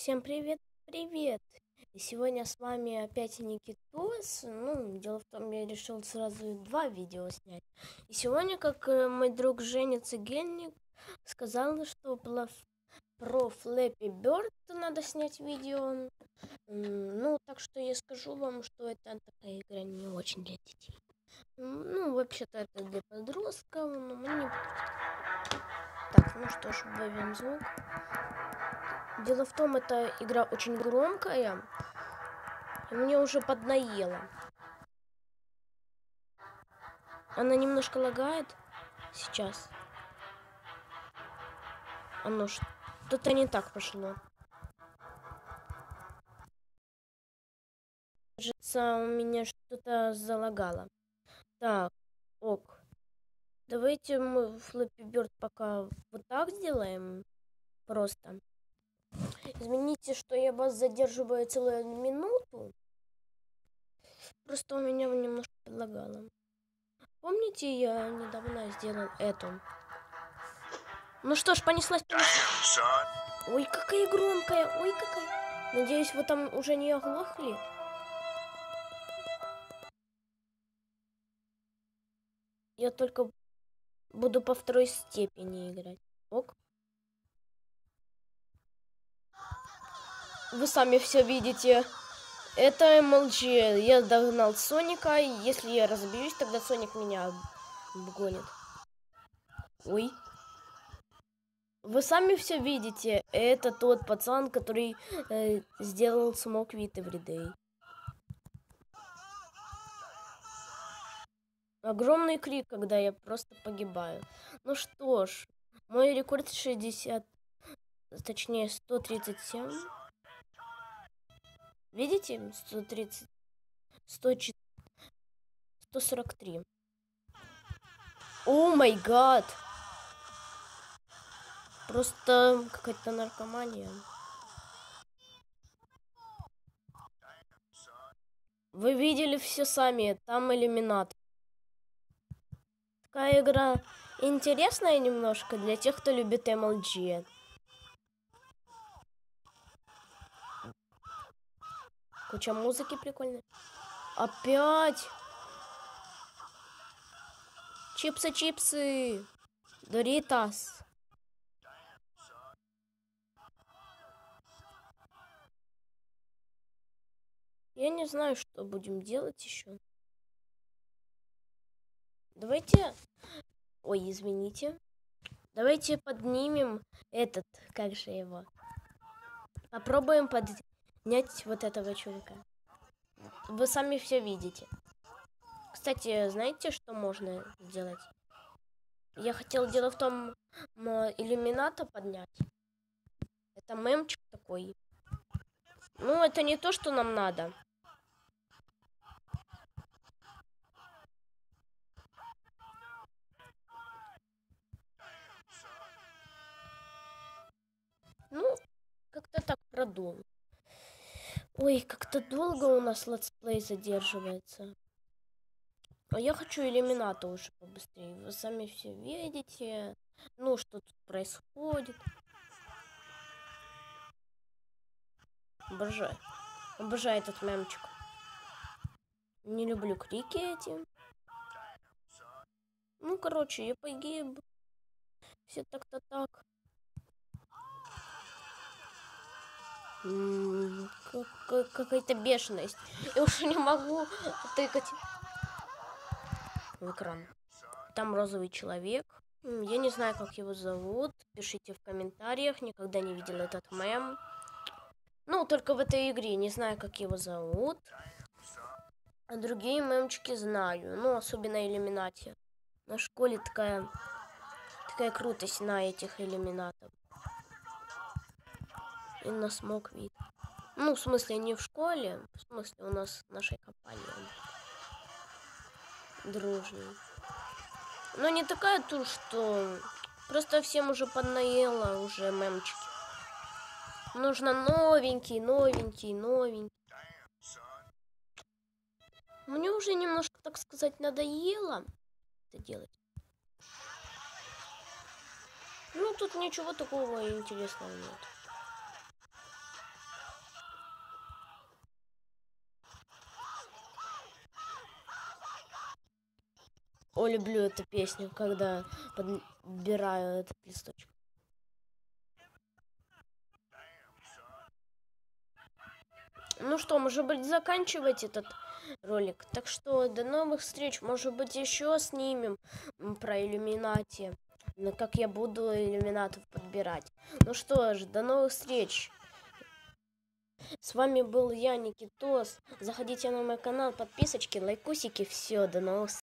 Всем привет, привет! Сегодня с вами опять Никитос. Ну, дело в том, я решил сразу два видео снять. И сегодня, как э, мой друг Женя Цегельник сказал, что про, Flappy Bird надо снять видео. Ну, так что я скажу вам, что это такая игра не очень для детей. Ну, вообще-то это для подростков, но мне... Так, ну что ж, убавим звук. Дело в том, эта игра очень громкая, и мне уже поднаело. Она немножко лагает сейчас. Оно что-то не так пошло. Кажется, у меня что-то залагало. Так, ок. Давайте мы Flappy Bird пока вот так сделаем. Просто. Извините, что я вас задерживаю целую минуту. Просто у меня немножко предлагало. Помните, я недавно сделал эту? Ну что ж, понеслась, понеслась. Ой, какая громкая, ой, какая. Надеюсь, вы там уже не оглохли. Я только буду по второй степени играть. Ок. Вы сами все видите. Это MLG. Я догнал Соника. Если я разбьюсь, тогда Соник меня обгонит. Ой. Вы сами все видите. Это тот пацан, который э, сделал смог вид Everyday. Огромный крик, когда я просто погибаю. Ну что ж, мой рекорд 60, точнее 137. Видите? 130. 104. 143. О май гад! Просто какая-то наркомания. Вы видели все сами, там иллюминат. Такая игра интересная немножко для тех, кто любит MLG. Куча музыки прикольной. Опять! Чипсы, чипсы! Доритас! Я не знаю, что будем делать еще. Давайте... Ой, извините. Давайте поднимем этот, как же его. Попробуем под снять вот этого чувака. Вы сами все видите. Кстати, знаете, что можно сделать? Я хотел дело в том, иллюмината поднять. Это мемчик такой. Ну, это не то, что нам надо. Ну, как-то так продул. Ой, как-то долго у нас let's play задерживается. А я хочу иллюмината уже побыстрее. Вы сами все видите. Ну, что тут происходит. Обожаю. Обожаю этот мемчик. Не люблю крики эти. Ну, короче, я погиб. Все так-то так. Какая-то бешеность. Я уже не могу тыкать в экран. Там розовый человек. Я не знаю, как его зовут. Пишите в комментариях. Никогда не видел этот мем. Ну, только в этой игре. Не знаю, как его зовут. А другие мемчики знаю. Ну, особенно иллюминати. На школе такая, такая крутость на этих иллюминатов и на смог вид. Ну, в смысле, не в школе, в смысле, у нас нашей компании дружный. Но не такая тут, что просто всем уже поднаело уже мемчики. Нужно новенький, новенький, новенький. Мне уже немножко, так сказать, надоело это делать. Ну, тут ничего такого интересного нет. О, люблю эту песню, когда подбираю этот листочек. Ну что, может быть, заканчивать этот ролик. Так что до новых встреч. Может быть, еще снимем про иллюминати. Как я буду иллюминатов подбирать. Ну что ж, до новых встреч. С вами был я, Никитос. Заходите на мой канал, подписочки, лайкусики. Все, до новых встреч.